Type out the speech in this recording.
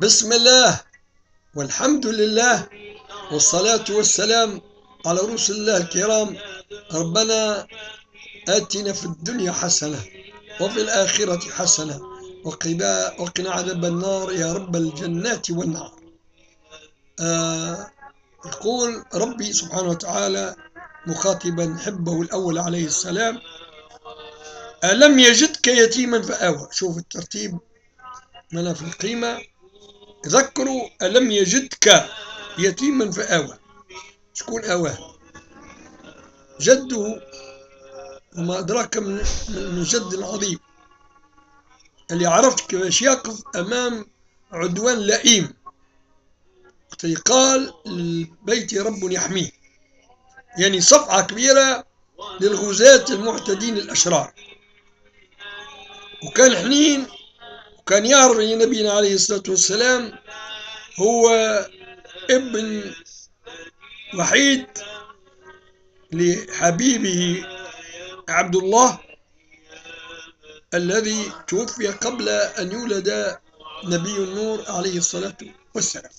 بسم الله والحمد لله والصلاة والسلام على رسل الله الكرام. ربنا آتنا في الدنيا حسنة وفي الآخرة حسنة. وقنا عذاب النار يا رب الجنات والنار. آه يقول ربي سبحانه وتعالى مخاطبا حبه الأول عليه السلام ألم يجدك يتيما فآوى؟ شوف الترتيب من في القيمة. ذكروا ألم يجدك يتيما فآوى. شكون آواه جده وما أدراك من, من جد عظيم. اللي عرفت كيفاش يقف أمام عدوان لئيم. قال البيت رب يحميه. يعني صفعة كبيرة للغزاة المعتدين الأشرار. وكان حنين وكان يعرف أن نبينا عليه الصلاة والسلام هو ابن وحيد لحبيبه عبد الله الذي توفي قبل أن يولد نبي النور عليه الصلاة والسلام.